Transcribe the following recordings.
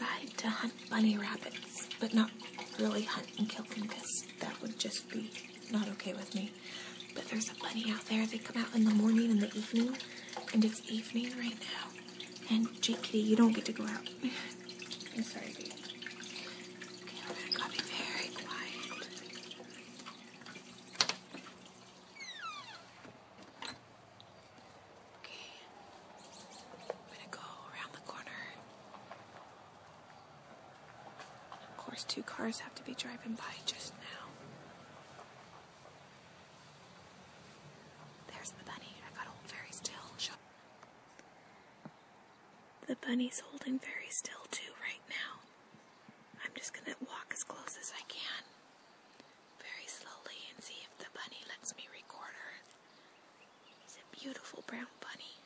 outside to hunt bunny rabbits, but not really hunt and kill them because that would just be not okay with me. But there's a bunny out there. They come out in the morning and the evening, and it's evening right now. And Jake Kitty, you don't get to go out. I'm sorry, babe. Okay, we're gonna go be very quiet. Okay. I'm gonna go around the corner. Of course, two cars have to be driving by just now. There's the bunny. I gotta hold very still. The bunny's holding very still too right now. I'm just gonna walk as close as I can. Very slowly and see if the bunny lets me record her. He's a beautiful brown bunny.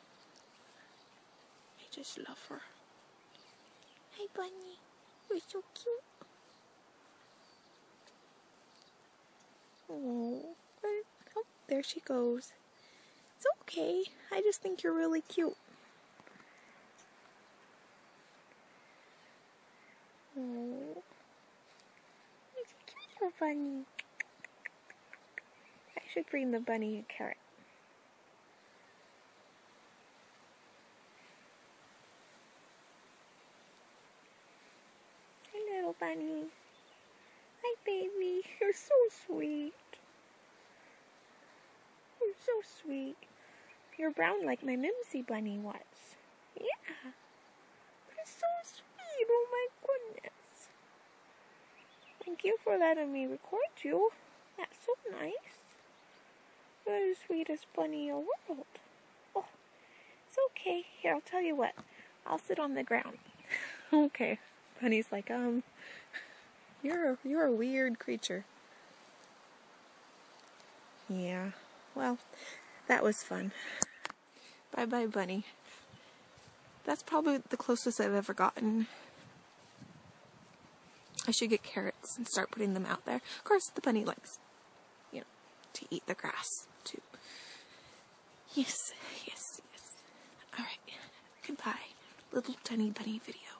I just love her. Hi bunny. You're so cute. Oh, oh, there she goes. It's okay. I just think you're really cute. Oh, it's cute little bunny. I should bring the bunny a carrot. Hi, little bunny. Hi, baby. You're so sweet. So sweet. You're brown like my Mimsy bunny was. Yeah. You're so sweet. Oh my goodness. Thank you for letting me record you. That's so nice. You're the sweetest bunny in the world. Oh, it's okay. Here, I'll tell you what. I'll sit on the ground. okay. Bunny's like, um, you're a, you're a weird creature. Yeah. Well, that was fun. Bye bye, bunny. That's probably the closest I've ever gotten. I should get carrots and start putting them out there. Of course, the bunny likes, you know, to eat the grass too. Yes, yes, yes. Alright. Goodbye. Little tiny bunny video.